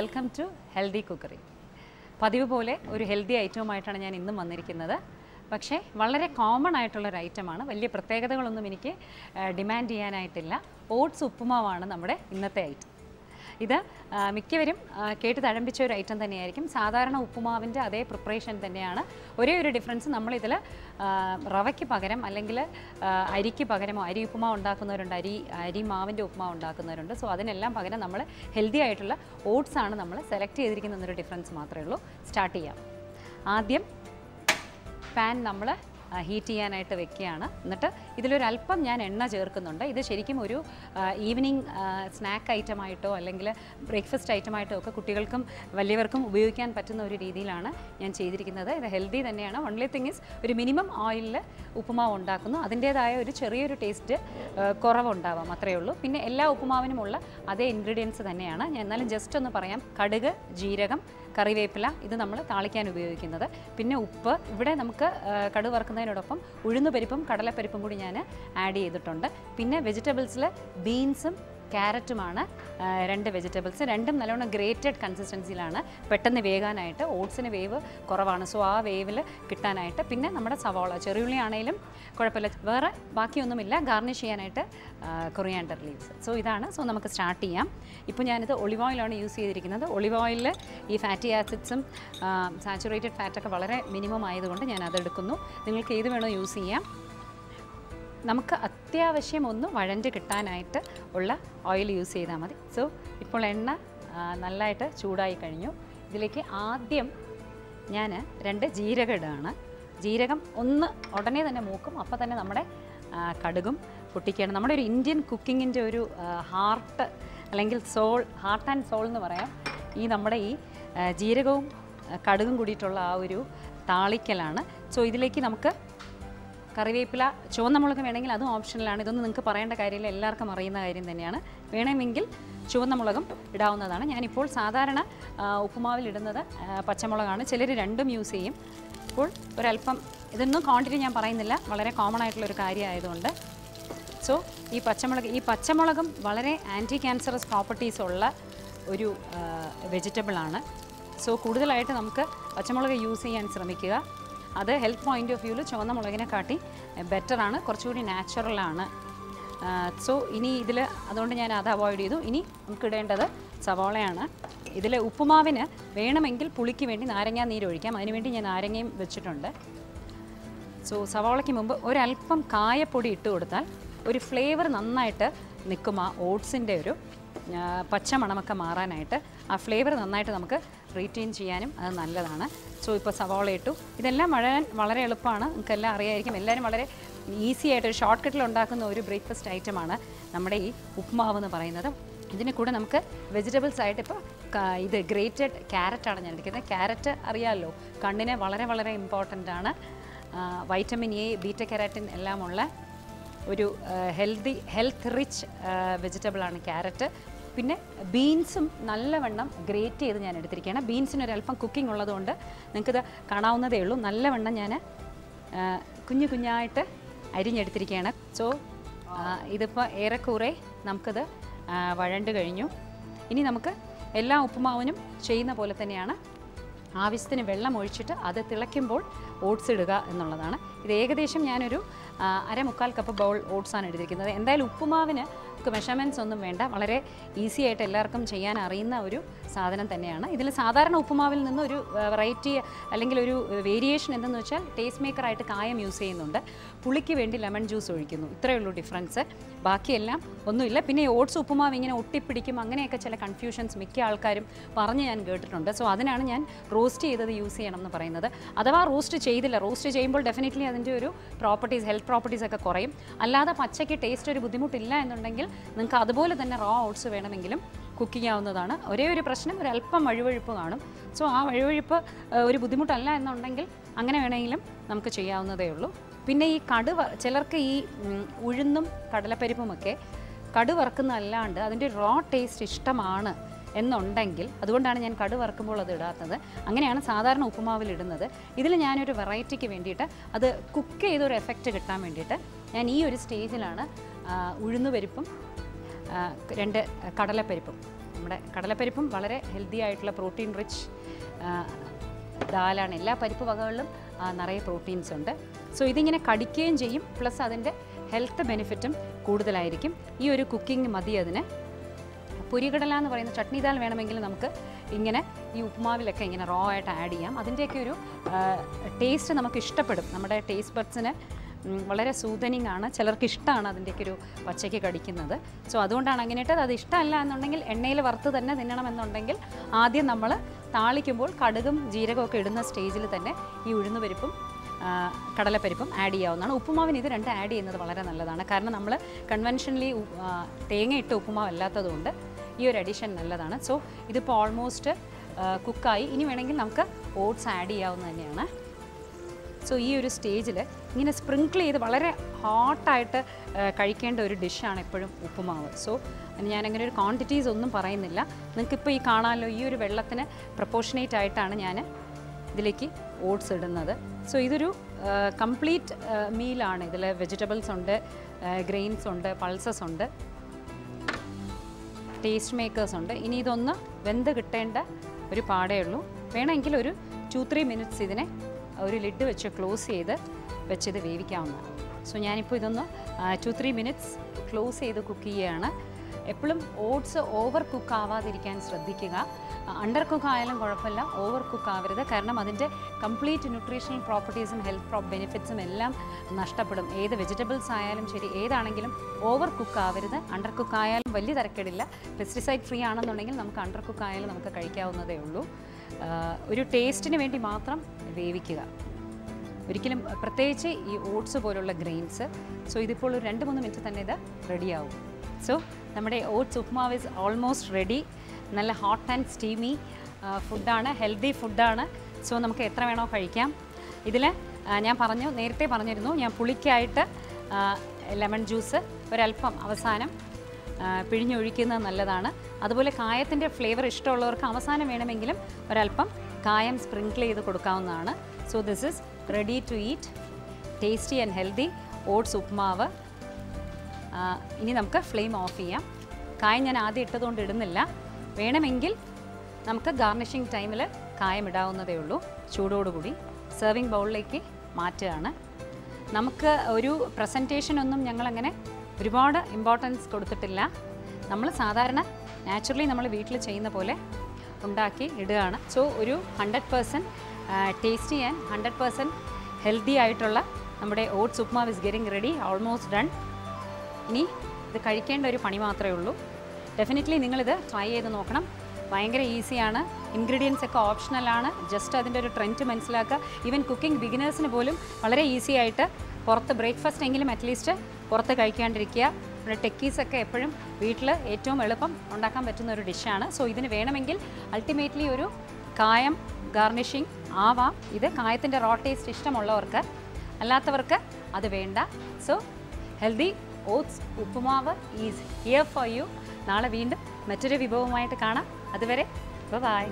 Welcome to healthy cookery. പതിവ് പോലെ ഒരു ഹെൽത്തി ഐറ്റവുമായിട്ടാണ് ഞാൻ ഇന്നും വന്നിരിക്കുന്നത്. പക്ഷേ വളരെ കോമൺ ആയിട്ടുള്ളൊരു ഐറ്റമാണ്. വലിയ പ്രത്യേകതകളൊന്നും എനിക്ക് ഡിമാൻഡ് ചെയ്യാനായിട്ടില്ല. ഓട്സ് ഉപ്പുമാവാണ് നമ്മുടെ ഇന്നത്തെ ഐറ്റം. ഇത് മിക്കവരും കേട്ട് തഴമ്പിച്ച ഒരു ഐറ്റം തന്നെയായിരിക്കും. സാധാരണ ഉപ്പുമാവിന്റെ അതേ പ്രിപ്പറേഷൻ തന്നെയാണ്. ഒരേ ഒരു ഡിഫറൻസ് നമ്മളിതിൽ റവയ്ക്ക് പകരം അല്ലെങ്കിൽ അരിക്ക് പകരമോ അരി ഉപ്പുമാവ് ഉണ്ടാക്കുന്നവരുണ്ട് അരി അരി മാവിന്റെ ഉപ്പുമാവ് ഉണ്ടാക്കുന്നവരുണ്ട്. സോ അതിനെല്ലാം പകരം നമ്മൾ ഹെൽത്തി ആയിട്ടുള്ള ഓട്സ് ആണ് നമ്മൾ സെലക്ട് ചെയ്തിരിക്കുന്ന എന്നൊരു ഡിഫറൻസ് മാത്രമേ ഉള്ളൂ. സ്റ്റാർട്ട് ചെയ്യാം. ആദ്യം പാൻ നമ്മൾ ഹീറ്റ് ചെയ്യാനായിട്ട് വെക്കുകയാണ്. എന്നിട്ട് ഇതിലൊരല്പം ഞാൻ എണ്ണ ചേർക്കുന്നുണ്ട്. ഇത് ശരിക്കും ഒരു ഈവനിങ് സ്നാക്ക് ഐറ്റമായിട്ടോ അല്ലെങ്കിൽ ബ്രേക്ക്ഫാസ്റ്റ് ഐറ്റമായിട്ടോ ഒക്കെ കുട്ടികൾക്കും വലിയവർക്കും ഉപയോഗിക്കാൻ പറ്റുന്ന ഒരു രീതിയിലാണ് ഞാൻ ചെയ്തിരിക്കുന്നത്. ഇത് ഹെൽത്തി തന്നെയാണ്. ഓൺലി തിങ് ഇസ് ഒരു മിനിമം ഓയിലിൽ ഉപ്പുമാവ് ഉണ്ടാക്കുന്നു. അതിന്റേതായ ഒരു ചെറിയൊരു ടേസ്റ്റ് കുറവുണ്ടാവാം. അത്രയേ ഉള്ളൂ. പിന്നെ എല്ലാ ഉപ്പുമാവിനുമുള്ള അതേ ഇൻഗ്രീഡിയൻസ് തന്നെയാണ്. ഞാൻ എന്നാലും ജസ്റ്റ് ഒന്ന് പറയാം. കടുക് ജീരകം കറിവേപ്പില ഇത് നമ്മൾ താളിക്കാൻ ഉപയോഗിക്കുന്നത്. പിന്നെ ഉപ്പ് ഇവിടെ നമുക്ക് കടുക് വറുക്കുന്നതിനോടൊപ്പം ഉഴുന്നുപരിപ്പും കടലപ്പരിപ്പും കൂടി ഞാൻ ആഡ് ചെയ്തിട്ടുണ്ട്. പിന്നെ വെജിറ്റബിൾസിൽ ബീൻസും ക്യാരറ്റുമാണ് രണ്ട് വെജിറ്റബിൾസ് രണ്ടും നല്ലോണം ഗ്രേറ്റഡ് കൺസിസ്റ്റൻസിയിലാണ്. പെട്ടെന്ന് വേകാനായിട്ട് ഓട്സിന് വേവ് കുറവാണ്. സോ ആ വേവിൽ കിട്ടാനായിട്ട് പിന്നെ നമ്മുടെ സവാള ചെറിയുള്ളി ആണെങ്കിലും കുഴപ്പമില്ല. വേറെ ബാക്കിയൊന്നുമില്ല. ഗാർണിഷ് ചെയ്യാനായിട്ട് കൊറിയാണ്ടർ ലീവ്സ്. സോ ഇതാണ്. സോ നമുക്ക് സ്റ്റാർട്ട് ചെയ്യാം. ഇപ്പോൾ ഞാനിത് ഒളിവ് ഓയിലാണ് യൂസ് ചെയ്തിരിക്കുന്നത്. ഒളിവ് ഓയിലിൽ ഈ ഫാറ്റി ആസിഡ്സും സാച്ചുറേറ്റഡ് ഫാറ്റൊക്കെ വളരെ മിനിമം ആയതുകൊണ്ട് ഞാൻ അതെടുക്കുന്നു നിങ്ങൾക്ക് ഏത് വേണോ യൂസ് ചെയ്യാം. നമുക്ക് അത്യാവശ്യം ഒന്ന് വഴണ്ട് കിട്ടാനായിട്ട് ഉള്ള ഓയിൽ യൂസ് ചെയ്താൽ മതി. സോ ഇപ്പോൾ എണ്ണ നല്ലതായിട്ട് ചൂടായി കഴിഞ്ഞു. ഇതിലേക്ക് ആദ്യം ഞാൻ രണ്ട് ജീരകം ഇടുകയാണ് ജീരകം ഒന്ന് ഉടനെ തന്നെ മൂക്കും അപ്പോൾ തന്നെ നമ്മുടെ കടുകും പൊട്ടിക്കുകയാണ്. നമ്മുടെ ഒരു ഇന്ത്യൻ കുക്കിങ്ങിന്റെ ഒരു ഹാർട്ട് അല്ലെങ്കിൽ സോൾ ഹാർട്ട് ആൻഡ് സോൾ എന്ന് പറയാം. ഈ നമ്മുടെ ഈ ജീരകവും കടുകും കൂടിയിട്ടുള്ള ആ ഒരു താളിക്കലാണ്. സോ ഇതിലേക്ക് നമുക്ക് കറിവേപ്പില ചുവന്ന മുളക് വേണമെങ്കിൽ അതും ഓപ്ഷനിലാണ് ഇതൊന്നും നിങ്ങൾക്ക് പറയേണ്ട കാര്യമില്ല. എല്ലാവർക്കും അറിയുന്ന കാര്യം തന്നെയാണ്. വേണമെങ്കിൽ ചുവന്ന മുളകും ഇടാവുന്നതാണ്. ഞാനിപ്പോൾ സാധാരണ ഉപ്പുമാവിൽ ഇടുന്നത് പച്ചമുളകാണ്. ചിലർ രണ്ടും യൂസ് ചെയ്യും. ഇപ്പോൾ ഒരല്പം ഇതൊന്നും ക്വാണ്ടിറ്റി ഞാൻ പറയുന്നില്ല. വളരെ കോമൺ ആയിട്ടുള്ളൊരു കാര്യമായതുകൊണ്ട്. സോ ഈ പച്ചമുളക് ഈ പച്ചമുളകും വളരെ ആന്റി ക്യാൻസറസ് പ്രോപ്പർട്ടീസ് ഉള്ള ഒരു വെജിറ്റബിളാണ് സോ കൂടുതലായിട്ട് നമുക്ക് പച്ചമുളക് യൂസ് ചെയ്യാൻ ശ്രമിക്കുക. അത് ഹെൽത്ത് പോയിന്റ് ഓഫ് വ്യൂവിൽ ചുവന്ന മുളകിനെ കാട്ടി ബെറ്ററാണ് കുറച്ചുകൂടി നാച്ചുറലാണ് സോ ഇനി ഇതിൽ അതുകൊണ്ട് ഞാൻ അത് അവോയ്ഡ് ചെയ്തു. ഇനി നമുക്ക് ഇടേണ്ടത് സവാളയാണ്. ഇതിൽ ഉപ്പുമാവിന് വേണമെങ്കിൽ പുളിക്ക് വേണ്ടി നാരങ്ങാ നീര് ഒഴിക്കാം. അതിനുവേണ്ടി ഞാൻ നാരങ്ങയും വെച്ചിട്ടുണ്ട്. സോ സവാളയ്ക്ക് മുമ്പ് ഒരല്പം കായപ്പൊടി ഇട്ട് കൊടുത്താൽ ഒരു ഫ്ലേവർ നന്നായിട്ട് നിൽക്കും ആ ഓട്സിന്റെ ഒരു പച്ചമണമൊക്കെ മാറാനായിട്ട്. ആ ഫ്ലേവർ നന്നായിട്ട് നമുക്ക് റീറ്റെയിൻ ചെയ്യാനും അത് നല്ലതാണ്. സോ ഇപ്പോൾ സവാള ഇട്ടു. ഇതെല്ലാം വളരെ വളരെ എളുപ്പമാണ്. നിങ്ങൾക്കെല്ലാം അറിയായിരിക്കും. എല്ലാവരും വളരെ ഈസി ആയിട്ട് ഒരു ഷോർട്ട് കട്ടിൽ ഉണ്ടാക്കുന്ന ഒരു ബ്രേക്ക്ഫാസ്റ്റ് ഐറ്റമാണ് നമ്മുടെ ഈ ഉപ്മാവ് എന്ന് പറയുന്നത്. ഇതിന് കൂടെ നമുക്ക് വെജിറ്റബിൾസ് ആയിട്ട് ഇപ്പോൾ ഇത് ഗ്രേറ്റഡ് ക്യാരറ്റാണ് ഞാൻ എടുക്കുന്നത്. ക്യാരറ്റ് അറിയാമല്ലോ കണ്ണിന് വളരെ വളരെ ഇമ്പോർട്ടന്റ് ആണ്. വൈറ്റമിൻ എ ബീറ്റ കെരാറ്റിൻ എല്ലാമുള്ള ഒരു ഹെൽത്തി ഹെൽത്ത് റിച്ച് വെജിറ്റബിളാണ് ക്യാരറ്റ് പിന്നെ ബീൻസും നല്ലവണ്ണം ഗ്രേറ്റ് ചെയ്ത് ഞാൻ എടുത്തിരിക്കുകയാണ്. ബീൻസിന് ഒരു അല്പം കുക്കിംഗ് ഉള്ളതുകൊണ്ട് നിങ്ങൾക്കിത് കാണാവുന്നതേ ഉള്ളൂ. നല്ലവണ്ണം ഞാൻ കുഞ്ഞു കുഞ്ഞായിട്ട് അരിഞ്ഞെടുത്തിരിക്കുകയാണ്. സോ ഇതിപ്പോൾ ഏറെക്കുറെ നമുക്കിത് വഴണ്ട് കഴിഞ്ഞു. ഇനി നമുക്ക് എല്ലാ ഉപ്പുമാവിനും ചെയ്യുന്ന പോലെ തന്നെയാണ് ആവശ്യത്തിന് വെള്ളം ഒഴിച്ചിട്ട് അത് തിളയ്ക്കുമ്പോൾ ഓട്സ് ഇടുക എന്നുള്ളതാണ്. ഇത് ഏകദേശം ഞാനൊരു അര മുക്കാൽ കപ്പ് ബൗൾ ഓട്സാണ് എടുത്തിരിക്കുന്നത്. എന്തായാലും ഉപ്പുമാവിന് നമുക്ക് മെഷർമെന്റ്സ് ഒന്നും വേണ്ട. വളരെ ഈസി ആയിട്ട് എല്ലാവർക്കും ചെയ്യാൻ അറിയുന്ന ഒരു സാധനം തന്നെയാണ്. ഇതിൽ സാധാരണ ഉപ്പുമാവിൽ നിന്ന് ഒരു വെറൈറ്റി അല്ലെങ്കിൽ ഒരു വേരിയേഷൻ എന്തെന്ന് വെച്ചാൽ ടേസ്റ്റ് മേക്കറായിട്ട് കായം യൂസ് ചെയ്യുന്നുണ്ട്. പുളിക്ക് വേണ്ടി ലെമൺ ജ്യൂസ് ഒഴിക്കുന്നു. ഇത്രയേ ഉള്ളൂ ഡിഫറൻസ് ബാക്കിയെല്ലാം ഒന്നുമില്ല. പിന്നെ ഓട്സ് ഉപ്പുമാവ് ഇങ്ങനെ ഒട്ടിപ്പിടിക്കും. അങ്ങനെയൊക്കെ ചില കൺഫ്യൂഷൻസ് മിക്ക ആൾക്കാരും പറഞ്ഞ് ഞാൻ കേട്ടിട്ടുണ്ട്. സോ അതിനാണ് ഞാൻ റോസ്റ്റ് ചെയ്തത് യൂസ് ചെയ്യണം എന്ന് പറയുന്നത്. അഥവാ റോസ്റ്റ് ചെയ്തില്ല. റോസ്റ്റ് ചെയ്യുമ്പോൾ ഡെഫിനറ്റ്ലി അതിന്റെ ഒരു പ്രോപ്പർട്ടീസ് ഹെൽത്ത് പ്രോപ്പർട്ടീസ് ഒക്കെ കുറയും. അല്ലാതെ പച്ചയ്ക്ക് ടേസ്റ്റ് ഒരു ബുദ്ധിമുട്ടില്ല എന്നുണ്ടെങ്കിൽ നിങ്ങൾക്ക് അതുപോലെ തന്നെ റോ ഓട്സ് വേണമെങ്കിലും കുക്ക് ചെയ്യാവുന്നതാണ്. ഒരേ ഒരു പ്രശ്നം ഒരു അല്പം വഴുവഴുപ്പ് കാണും. സോ ആ വഴുവഴുപ്പ് ഒരു ബുദ്ധിമുട്ടല്ല എന്നുണ്ടെങ്കിൽ അങ്ങനെ വേണമെങ്കിലും നമുക്ക് ചെയ്യാവുന്നതേ ഉള്ളൂ. പിന്നെ ഈ കടുവ ചിലർക്ക് ഈ ഉഴുന്നും കടലപ്പരിപ്പുമൊക്കെ കടു വറുക്കുന്നതല്ലാണ്ട് അതിന്റെ റോ ടേസ്റ്റ് ഇഷ്ടമാണ് എന്നുണ്ടെങ്കിൽ അതുകൊണ്ടാണ് ഞാൻ കടു വറുക്കുമ്പോൾ അത് ഇടാത്തത്. അങ്ങനെയാണ് സാധാരണ ഉപ്പുമാവിൽ ഇടുന്നത്. ഇതിൽ ഞാനൊരു വെറൈറ്റിക്ക് വേണ്ടിയിട്ട് അത് കുക്ക് ചെയ്തൊരു എഫക്റ്റ് കിട്ടാൻ വേണ്ടിയിട്ട് ഞാൻ ഈ ഒരു സ്റ്റേജിലാണ് ഉഴുന്നുപരിപ്പും രണ്ട് കടലപ്പരിപ്പും. നമ്മുടെ കടലപ്പരിപ്പും വളരെ ഹെൽത്തി ആയിട്ടുള്ള പ്രോട്ടീൻ റിച്ച് ദാലാണ്. എല്ലാ പരിപ്പ് വകകളിലും നിറയെ പ്രോട്ടീൻസ് ഉണ്ട്. സോ ഇതിങ്ങനെ കടിക്കുകയും ചെയ്യും. പ്ലസ് അതിന്റെ ഹെൽത്ത് ബെനിഫിറ്റും കൂടുതലായിരിക്കും. ഈ ഒരു കുക്കിംഗ് മതി അതിന്. പുരികടല എന്ന് പറയുന്ന ചട്നി ദാൽ വേണമെങ്കിൽ നമുക്ക് ഇങ്ങനെ ഈ ഉപ്പുമാവിലൊക്കെ ഇങ്ങനെ റോ ആയിട്ട് ആഡ് ചെയ്യാം. അതിന്റെയൊക്കെ ഒരു ടേസ്റ്റ് നമുക്ക് ഇഷ്ടപ്പെടും. നമ്മുടെ ടേസ്റ്റ് ബഡ്സിന് വളരെ സൂതനിങ് ആണ്. ചിലർക്ക് ഇഷ്ടമാണ് അതിന്റെയൊക്കെ ഒരു പച്ചയ്ക്ക് കടിക്കുന്നത്. സോ അതുകൊണ്ടാണ് അങ്ങനെ അത് ഇഷ്ടമല്ല എന്നുണ്ടെങ്കിൽ എണ്ണയിൽ വറുത്ത് തന്നെ തിന്നണമെന്നുണ്ടെങ്കിൽ ആദ്യം നമ്മൾ താളിക്കുമ്പോൾ കടുകും ജീരകവും ഒക്കെ ഇടുന്ന സ്റ്റേജിൽ തന്നെ ഈ ഉഴുന്നുപരിപ്പും കടലപ്പരിപ്പും ആഡ് ചെയ്യാവുന്നതാണ്. ഉപ്പുമാവിന് ഇത് രണ്ട് ആഡ് ചെയ്യുന്നത് വളരെ നല്ലതാണ്. കാരണം നമ്മൾ കൺവെൻഷനലി തേങ്ങയിട്ട് ഉപ്പുമാവ് അല്ലാത്തതുകൊണ്ട് ഈ ഒരു അഡീഷൻ നല്ലതാണ്. സോ ഇതിപ്പോൾ ഓൾമോസ്റ്റ് കുക്കായി ഇനി വേണമെങ്കിൽ നമുക്ക് ഓട്സ് ആഡ് ചെയ്യാവുന്ന തന്നെയാണ്. സോ ഈ ഒരു സ്റ്റേജിൽ ഇങ്ങനെ സ്പ്രിങ്കിൾ ചെയ്ത് വളരെ ഹോട്ടായിട്ട് കഴിക്കേണ്ട ഒരു ഡിഷാണ് എപ്പോഴും ഉപ്പുമാവ്. സോ ഞാനങ്ങനെ ഒരു ക്വാണ്ടിറ്റീസ് ഒന്നും പറയുന്നില്ല. നിങ്ങൾക്കിപ്പോൾ ഈ കാണാമല്ലോ ഈ ഒരു വെള്ളത്തിന് പ്രപ്പോർഷനേറ്റ് ആയിട്ടാണ് ഞാൻ ഇതിലേക്ക് ഓട്സ് ഇടുന്നത്. സോ ഇതൊരു കംപ്ലീറ്റ് മീലാണ് ഇതിൽ വെജിറ്റബിൾസ് ഉണ്ട് ഗ്രെയിൻസ് ഉണ്ട് പൾസസ് ഉണ്ട് ടേസ്റ്റ് മേക്കേഴ്സ് ഉണ്ട്. ഇനി ഇതൊന്ന് വെന്ത് കിട്ടേണ്ട ഒരു പാടേ ഉള്ളൂ. വേണമെങ്കിൽ ഒരു ടു ത്രീ മിനിറ്റ്സ് ഇതിനെ ഒരു ലിഡ് വെച്ച് ക്ലോസ് ചെയ്ത് വെച്ചിത് വേവിക്കാവുന്നതാണ് സോ ഞാനിപ്പോൾ ഇതൊന്ന് ടു ത്രീ മിനിറ്റ്സ് ക്ലോസ് ചെയ്ത് കുക്ക് ചെയ്യുകയാണ് എപ്പോഴും ഓട്സ് ഓവർ കുക്ക് ആവാതിരിക്കാൻ ശ്രദ്ധിക്കുക. അണ്ടർ കുക്ക് ആയാലും കുഴപ്പമില്ല ഓവർ കുക്ക് ആവരുത്. കാരണം അതിന്റെ കംപ്ലീറ്റ് ന്യൂട്രീഷണൽ പ്രോപ്പർട്ടീസും ഹെൽത്ത് പ്രോ ബെനിഫിറ്റ്സും എല്ലാം നഷ്ടപ്പെടും. ഏത് വെജിറ്റബിൾസ് ആയാലും ശരി ഏതാണെങ്കിലും ഓവർ കുക്ക് ആവരുത്. അണ്ടർ കുക്ക് ആയാലും വലിയ തിരക്കേടില്ല. പെസ്റ്റിസൈഡ് ഫ്രീ ആണെന്നുണ്ടെങ്കിൽ നമുക്ക് അണ്ടർ കുക്ക് ആയാലും നമുക്ക് കഴിക്കാവുന്നതേ ഉള്ളൂ. ഒരു ടേസ്റ്റിന് വേണ്ടി മാത്രം വേവിക്കുക. ഒരിക്കലും പ്രത്യേകിച്ച് ഈ ഓട്സ് പോലുള്ള ഗ്രെയിൻസ് സോ ഇതിപ്പോൾ ഒരു രണ്ട് മൂന്ന് മിനിറ്റ് തന്നെ ഇത് റെഡിയാവും. സോ നമ്മുടെ ഓട്സ് ഉപ്മാവ് ഇസ് ഓൾമോസ്റ്റ് റെഡി നല്ല ഹോട്ട് ആൻഡ് സ്റ്റീമി ഫുഡാണ് ഹെൽത്തി ഫുഡാണ്. സോ നമുക്ക് എത്ര വേണോ കഴിക്കാം. ഇതിൽ ഞാൻ പറഞ്ഞു നേരത്തെ പറഞ്ഞിരുന്നു ഞാൻ പുളിക്കായിട്ട് ലെമൺ ജ്യൂസ് ഒരല്പം അവസാനം പിഴിഞ്ഞൊഴിക്കുന്നത് നല്ലതാണ്. അതുപോലെ കായത്തിന്റെ ഫ്ലേവർ ഇഷ്ടമുള്ളവർക്ക് അവസാനം വേണമെങ്കിലും ഒരല്പം കായം സ്പ്രിങ്കിൾ ചെയ്ത് കൊടുക്കാവുന്നതാണ്. So this is ready to eat tasty and healthy oats ഉപ്മാവ്. ഇനി നമുക്ക് ഫ്ലെയിം ഓഫ് ചെയ്യാം. കായം ഞാൻ ആദ്യം ഇട്ടതുകൊണ്ട് ഇടുന്നില്ല. വേണമെങ്കിൽ നമുക്ക് ഗാർണിഷിംഗ് ടൈമിൽ കായം ഇടാവുന്നതേ ഉള്ളൂ. ചൂടോടുകൂടി സെർവിങ് ബൗളിലേക്ക് മാറ്റുകയാണ്. നമുക്ക് ഒരു പ്രസന്റേഷനൊന്നും ഞങ്ങളങ്ങനെ ഒരുപാട് ഇമ്പോർട്ടൻസ് കൊടുത്തിട്ടില്ല. നമ്മൾ സാധാരണ നാച്ചുറലി നമ്മൾ വീട്ടിൽ ചെയ്യുന്ന പോലെ ഉണ്ടാക്കി ഇടുകയാണ്. സോ ഒരു hundred percent tasty and hundred percent healthy ആയിട്ടുള്ള നമ്മുടെ ഓട്സ് ഉപ്മാവ് is getting ready almost done ഇനി ഇത് കഴിക്കേണ്ട ഒരു പണി മാത്രമേ ഉള്ളൂ. ഡെഫിനറ്റ്ലി നിങ്ങളിത് ട്രൈ ചെയ്ത് നോക്കണം. ഭയങ്കര ഈസിയാണ് ഇൻഗ്രീഡിയൻസ് ഒക്കെ ഓപ്ഷണലാണ് ജസ്റ്റ് അതിന്റെ ഒരു ട്രെൻഡ് മനസ്സിലാക്കുക. ഈവൻ കുക്കിംഗ് ബിഗിനേഴ്സിന് പോലും വളരെ ഈസി ആയിട്ട് പുറത്ത് ബ്രേക്ക്ഫാസ്റ്റ് എങ്കിലും അറ്റ്ലീസ്റ്റ് പുറത്ത് കഴിക്കാണ്ടിരിക്കുക. പിന്നെ ടെക്കീസൊക്കെ എപ്പോഴും വീട്ടിൽ ഏറ്റവും എളുപ്പം ഉണ്ടാക്കാൻ പറ്റുന്ന ഒരു ഡിഷാണ് സോ ഇതിന് വേണമെങ്കിൽ അൾട്ടിമേറ്റ്ലി ഒരു കായം ഗാർണിഷിങ് ആവാം. ഇത് കായത്തിന്റെ റോ ടേസ്റ്റ് ഇഷ്ടമുള്ളവർക്ക്. അല്ലാത്തവർക്ക് അത് വേണ്ട. So healthy oats uppumavu is here for you നാളെ വീണ്ടും മറ്റൊരു വിഭവമായിട്ട് കാണാം. അതുവരെ ബൈ